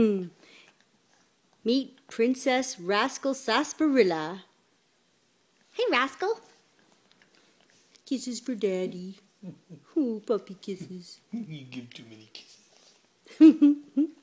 Hmm. Meet Princess Rascal Sarsaparilla. Hey, Rascal. Kisses for Daddy. Oh, puppy kisses. you give too many kisses.